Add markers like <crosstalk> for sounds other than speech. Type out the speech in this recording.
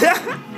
Ja, <laughs>